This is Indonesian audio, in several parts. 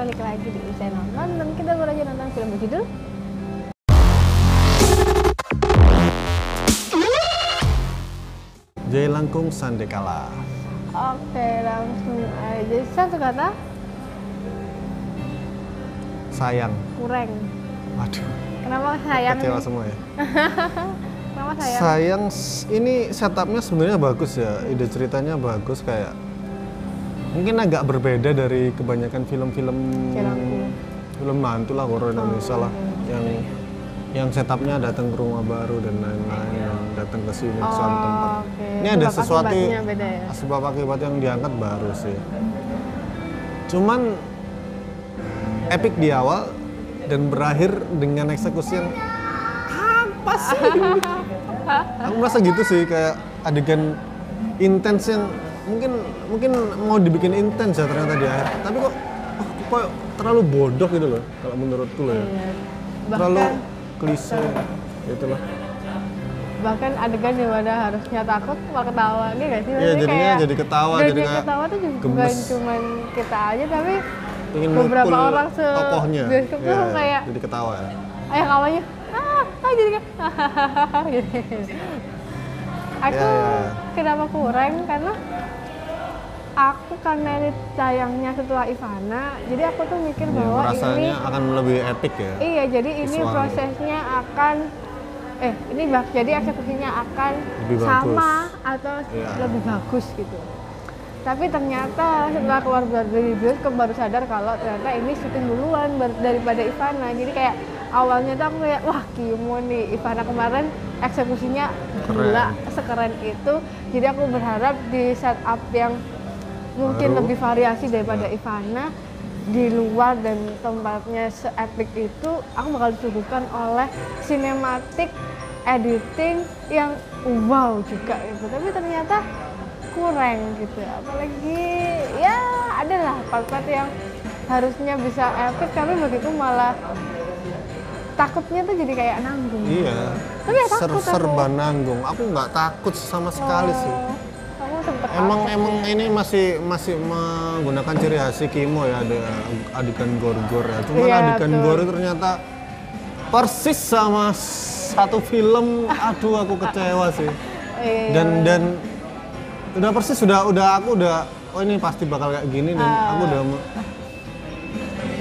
balik lagi di Usai Nonton dan kita baru aja nonton film berjudul Jai Langkung Sandekala. Oke, langsung aja satu kata Sayang. kurang. Waduh, Kenapa sayang? kecewa semua ya. Kenapa sayang? Sayang, ini setupnya sebenarnya bagus ya. Ide ceritanya bagus kayak mungkin agak berbeda dari kebanyakan film-film film mantu lah horor Indonesia lah yang yang setupnya datang ke rumah baru dan lain-lain yang datang ke sini ke suatu tempat. Oh, oke. Ini ada sesuatu beda ya? sebab akibat yang diangkat baru sih. Cuman epic di awal dan berakhir dengan eksekusi yang apa sih? Aku merasa gitu sih kayak adegan intens yang mungkin mungkin mau dibikin intens ya ternyata di akhir. Tapi kok oh, kok terlalu bodoh gitu loh kalau menurutku loh ya. Iya. Terlalu Bahkan klise gitu loh. bahkan adegan di mana harusnya takut malah ketawa ini gak sih? Iya, jadinya kayak jadi ketawa, jadi, ketawa tuh juga bukan cuman kita aja tapi Ingin beberapa orang se tokohnya. bioskop tuh Iya, kayak jadi ketawa ya. ayah awalnya ah, ah jadi kayak gitu. Aku Iya, iya. kenapa kurang karena aku karena ini tayangnya setelah Ivana, jadi aku tuh mikir Ya, bahwa ini akan lebih epic ya. Iya, jadi ini Visualnya. prosesnya akan eh ini bak jadi eksekusinya akan Lebih sama bagus. atau Iya. lebih bagus gitu. Tapi ternyata setelah keluar dari bioskop baru sadar kalau ternyata ini syuting duluan daripada Ivana. Jadi kayak awalnya tuh aku kayak wah Kimo nih Ivana kemarin eksekusinya gila sekeren itu. Jadi aku berharap di setup yang mungkin Baru. lebih variasi daripada Ya. Ivana di luar dan tempatnya se-epic itu aku bakal disuguhkan oleh sinematik editing yang wow juga gitu tapi ternyata kurang gitu apalagi ya adalah part-part yang harusnya bisa epic tapi begitu malah takutnya tuh jadi kayak nanggung Iya. Tapi ya Ser takut aku. serba nanggung. Aku nggak takut sama sekali sih. Oh, kamu sempet Emang takut. emang ini masih masih menggunakan ciri khas Kimo ya ada adegan gor-gor ya. Cuman Iya, adegan betul. gor ternyata persis sama satu film. Aduh aku kecewa sih. Iya, Dan dan udah persis sudah udah aku udah oh ini pasti bakal kayak gini dan Ah. aku udah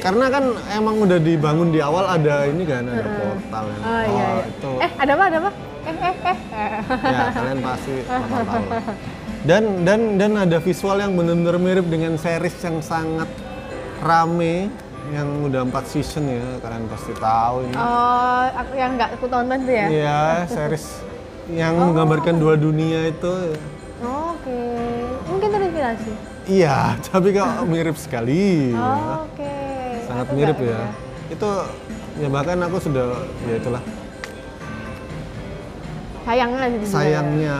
karena kan emang udah dibangun di awal ada ini kan ada portal yang oh iya, iya. itu eh ada apa ada apa eh eh eh, eh. ya kalian pasti bakal tahu dan dan dan ada visual yang benar-benar mirip dengan series yang sangat rame yang udah empat season ya kalian pasti tahu ini Oh, aku yang nggak aku tonton tuh ya? Iya, series yang menggambarkan dua dunia itu Oh, Oke, mungkin terinspirasi. iya tapi kok mirip sekali Oh, Oke. sangat Aku mirip nggak- ya itu ya bahkan aku sudah ya itulah Sayangnya sih. sayangnya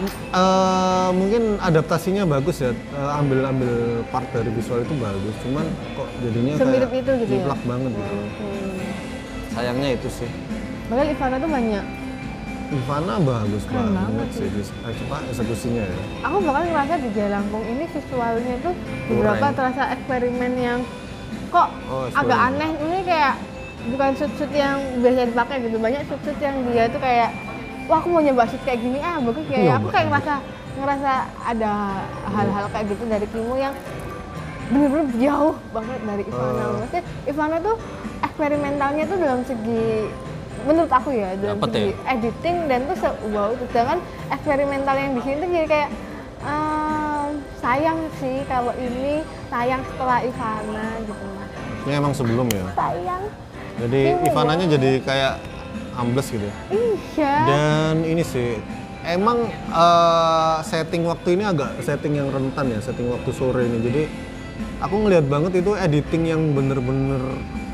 eh, mungkin adaptasinya bagus ya Eh, ambil ambil part dari visual itu bagus cuman kok jadinya Semirip kayak itu gitu ya? banget gitu Hmm. sayangnya itu sih Bahkan Ivana tuh banyak. Ivana bagus Keren banget, banget sih dis- eh, eksekusinya ya Aku bahkan ngerasa di Jalangkung ini visualnya tuh beberapa Kurang. terasa eksperimen yang kok Oh, agak aneh. Ini kayak bukan shoot-shoot yang biasa dipakai gitu. Banyak shoot-shoot yang dia tuh kayak wah aku mau nyoba shoot kayak gini ah bagus kayak Nyoba. aku kayak ngerasa ngerasa ada hal-hal kayak gitu dari Kimo yang bener-bener jauh banget dari Ivana. Oh. Maksudnya Ivana tuh eksperimentalnya tuh dalam segi menurut aku ya dalam Dapet segi ya? editing dan tuh se wow sedangkan eksperimental yang di sini tuh jadi kayak ehm, sayang sih kalau ini sayang setelah Ivana gitu ini emang sebelum ya sayang jadi Iya, Ivananya jadi kayak ambles gitu ya. Iya. Dan ini sih emang eh, setting waktu ini agak setting yang rentan ya setting waktu sore ini. Jadi aku ngelihat banget itu editing yang bener-bener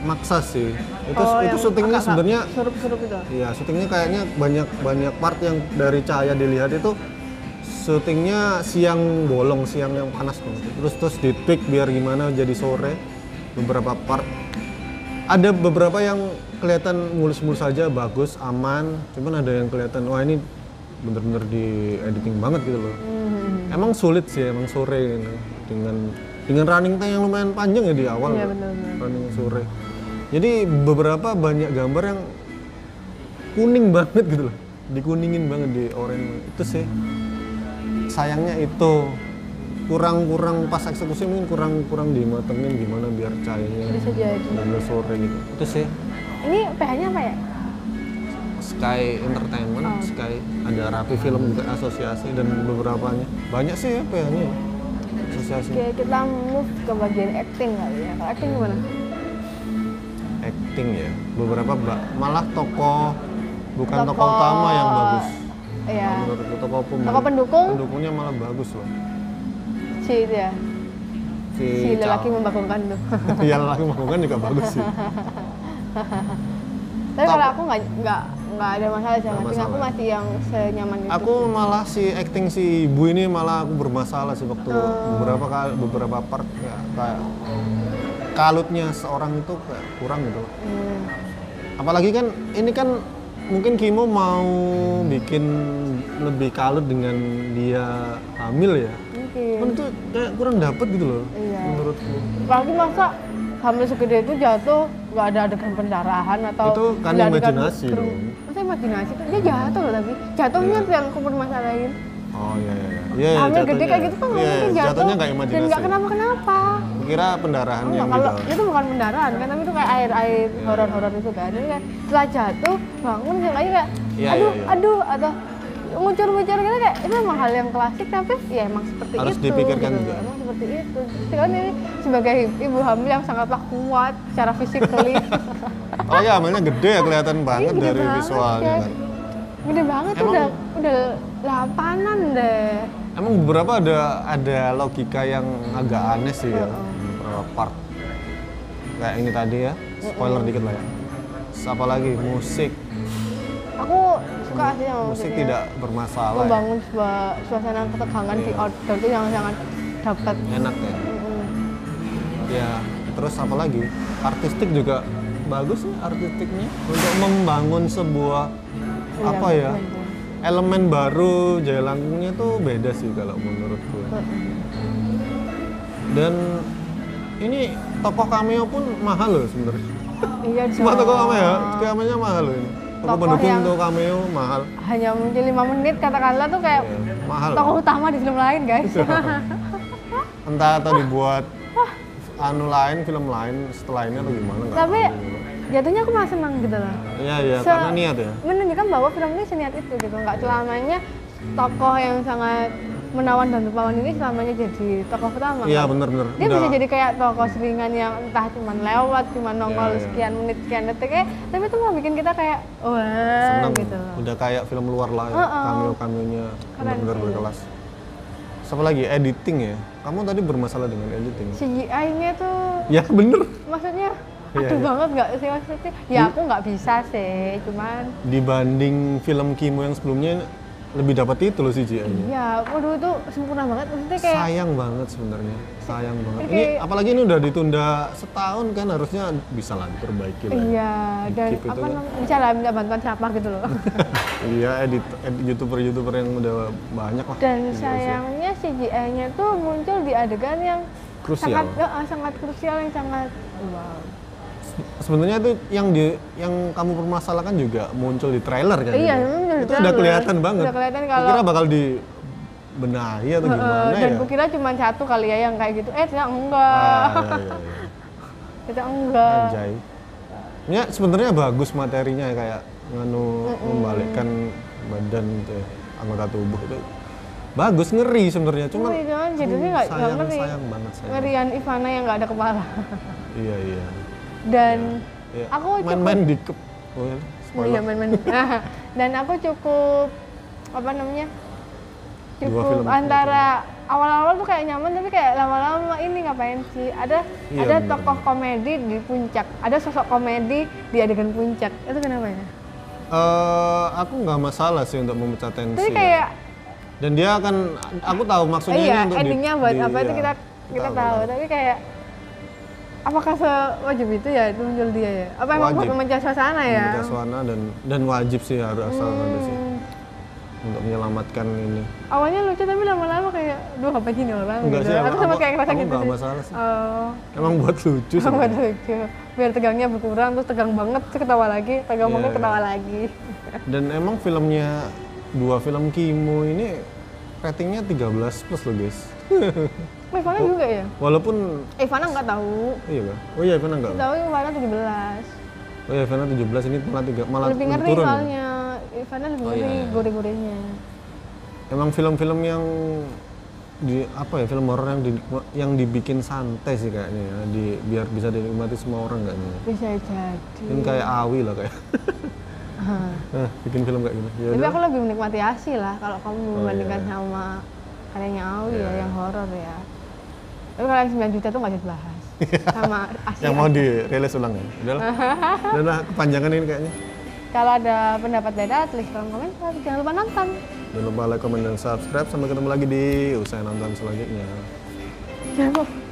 maksa sih. Itu Oh, itu syutingnya sebenarnya surup-surup itu. Iya, syutingnya kayaknya banyak banyak part yang dari cahaya dilihat itu syutingnya siang bolong, siang yang panas banget. Terus terus di biar gimana jadi sore beberapa part. Ada beberapa yang kelihatan mulus-mulus saja bagus, aman. Cuman ada yang kelihatan wah ini bener-bener di editing banget gitu loh. Hmm. Emang sulit sih, emang sore ini dengan dengan running time yang lumayan panjang ya di awal Iya, benar-benar. running sore jadi beberapa banyak gambar yang kuning banget gitu loh dikuningin banget di orange itu sih sayangnya itu kurang kurang pas eksekusi mungkin kurang kurang dimatengin gimana biar cahayanya Bisa jadi. bener sore gitu itu sih Ini PH-nya apa ya? Sky Entertainment, Oh. Sky ada Rapi Film juga asosiasi dan beberapanya banyak sih ya PH-nya asosiasi Oke, kita move ke bagian acting kali ya. Kalau acting gimana? acting ya beberapa ba- malah tokoh bukan tokoh, Tokoh- utama yang bagus Iya. Menurutku Tokoh pendukung? pendukungnya malah bagus loh Si itu ya. si, Si lelaki Cal- membagongkan tuh. Iya lelaki melakukan juga bagus sih Tapi kalau aku nggak nggak nggak ada masalah sih. Acting aku masih yang senyaman itu. aku malah si acting si ibu ini malah aku bermasalah sih waktu Oh. beberapa kali beberapa part ya, kayak kalutnya seorang itu kayak kurang gitu Hmm. apalagi kan ini kan mungkin Kimo mau bikin lebih kalut dengan dia hamil ya Kan itu kayak kurang dapet gitu loh Iya. menurutku Apalagi masa hamil segede itu jatuh nggak ada adegan pendarahan atau Itu kan imajinasi dong. Masa imajinasi? Dia jatuh loh tapi jatuhnya tuh yang aku permasalahin. oh iya iya iya iya iya, hamil gede kayak ya. gitu kan Iya, mungkin jatuh jatuhnya nggak dan imajinasi nggak kenapa-kenapa. kira pendarahan yang kalau gitu itu bukan pendarahan kan, tapi itu kayak air-air horor-horor itu kan. Kan setelah jatuh bangun kayak kayak Iya, aduh iya, iya. aduh atau ngucur-ngucur gitu kayak itu emang hal yang klasik tapi ya emang seperti Harus itu dipikirkan gitu. juga. emang seperti itu. Jadi kan ini sebagai ibu hamil yang sangatlah kuat secara physically oh ya hamilnya gede ya kelihatan banget Ini gede dari banget, visualnya kan gede banget Emang- udah udah lapanan deh. Emang beberapa ada ada logika yang agak aneh sih ya beberapa part. Kayak ini tadi ya spoiler dikit lah ya. Apalagi musik. Aku suka sih sama musik tidak bermasalah ya. membangun sebuah suasana ketegangan di Iya. outdoor itu yang sangat dapat enak ya Mm-mm. ya terus apalagi artistik juga bagus sih artistiknya untuk membangun sebuah Iya, apa ya betul. elemen baru Jailangkungnya tuh beda sih kalau menurutku dan ini tokoh cameo pun mahal loh sebenarnya iya semua dong. tokoh cameo cameo mahal loh ini tokoh pendukung yang- tuh cameo mahal. Hanya muncul lima menit katakanlah tuh kayak Iya, mahal. tokoh utama di film lain guys. Entah atau dibuat anu lain film lain setelah ini atau gimana tapi jatuhnya aku malah senang gitu loh. Iya iya Se- karena niat ya. menunjukkan bahwa film ini seniat itu gitu. Nggak selamanya tokoh yang sangat menawan dan rupawan ini selamanya jadi tokoh utama. Iya bener-bener dia bisa jadi kayak tokoh selingan yang entah cuman lewat cuman nongol Iya, iya. sekian menit sekian detik kayak tapi itu mau bikin kita kayak wah seneng. gitu udah kayak film luar lah ya cameo cameonya benar-benar berkelas. Siapa lagi? Editing ya? Kamu tadi bermasalah dengan editing. CGI-nya tuh ya bener. maksudnya Iya, aduh iya. banget nggak sih maksudnya? Ya aku nggak bisa sih cuman dibanding film Kimo yang sebelumnya lebih dapat itu loh CGI-nya ya waduh itu sempurna banget maksudnya kayak sayang banget sebenarnya sayang banget Ini apalagi ini udah ditunda setahun kan harusnya bisa lah diperbaiki lah ya. iya dan apa kan. namanya bisa lah minta bantuan siapa gitu loh iya edit, edit youtuber youtuber yang udah banyak lah dan Indonesia. sayangnya CGI-nya tuh muncul di adegan yang Krusial. sangat ya, sangat krusial yang sangat wow sebenarnya itu yang di yang kamu permasalahkan juga muncul di trailer kan Iya, itu? muncul di itu udah trailer. kelihatan banget Udah kelihatan kalau- kira bakal dibenahi atau Heeh, gimana dan ya kukira cuma satu kali ya yang kayak gitu eh ternyata enggak ah, iya, iya, iya. ternyata enggak Anjay. Ya sebenarnya bagus materinya ya, kayak nganu membalikkan badan gitu ya, anggota tubuh itu bagus ngeri sebenarnya cuman Ngeri, cuman jadinya nggak sayang ngeri sayang banget sayang. ngerian Ivana yang nggak ada kepala Iya iya. Dan Iya. aku main-main di kep. Oh, ya, spoiler. Iya main-main. Nah, dan aku cukup apa namanya? Cukup antara awal-awal tuh kayak nyaman tapi kayak lama-lama ini ngapain sih? Ada Iya, ada bener. tokoh komedi di puncak, ada sosok komedi di adegan puncak. Itu kenapa ya? Eh, aku nggak masalah sih untuk memecah tensi. Tapi ya. kayak Dan dia akan, aku tahu maksudnya iya, ini untuk di- endingnya buat di- apa itu iya, kita kita tahu. Tapi kayak apakah sewajib itu ya itu muncul dia ya? Apa emang buat Wajib. memecah suasana ya? Memecah suasana dan dan wajib sih harus asal ada sih. Hmm. untuk menyelamatkan ini. Awalnya lucu tapi lama-lama kayak, duh apa sih ini orang Enggak gitu. sih, Aku sama kayak ngerasa gitu nggak sih. masalah sih. Oh, Emang buat lucu sih. buat lucu. Biar tegangnya berkurang, terus tegang banget, terus ketawa lagi, tegang Iya, banget, iya. ketawa lagi. Dan emang filmnya dua film Kimo ini ratingnya 13 plus loh guys. Oh, Ivana juga ya? Walaupun Ivana nggak tahu. iya kah? Oh iya Ivana enggak. Tahu Ivana 17. Oh iya Ivana 17 ini malah tiga malah lebih ngeri turun. ya? soalnya. Ivana lebih Oh, ngeri iya, iya. gore-gorenya. Emang film-film yang di apa ya film horor yang di, yang dibikin santai sih kayaknya ya di biar bisa dinikmati semua orang kayaknya. Bisa jadi. Kan kayak Awi lah kayak. Ah. Nah, bikin film kayak gini. Ya Tapi udah. aku lebih menikmati Asi lah kalau kamu membandingkan iya. sama karyanya Awi Iya, ya iya. yang horor ya. Tapi kalau yang 9 juta tuh nggak dibahas. sama Asi. yang mau dirilis ulang ya. Udahlah. Udahlah kepanjangan ini kayaknya. Kalau ada pendapat beda, tulis kolom komentar. Jangan lupa nonton. Jangan lupa like, comment, dan subscribe. Sampai ketemu lagi di usai nonton selanjutnya. Jangan lupa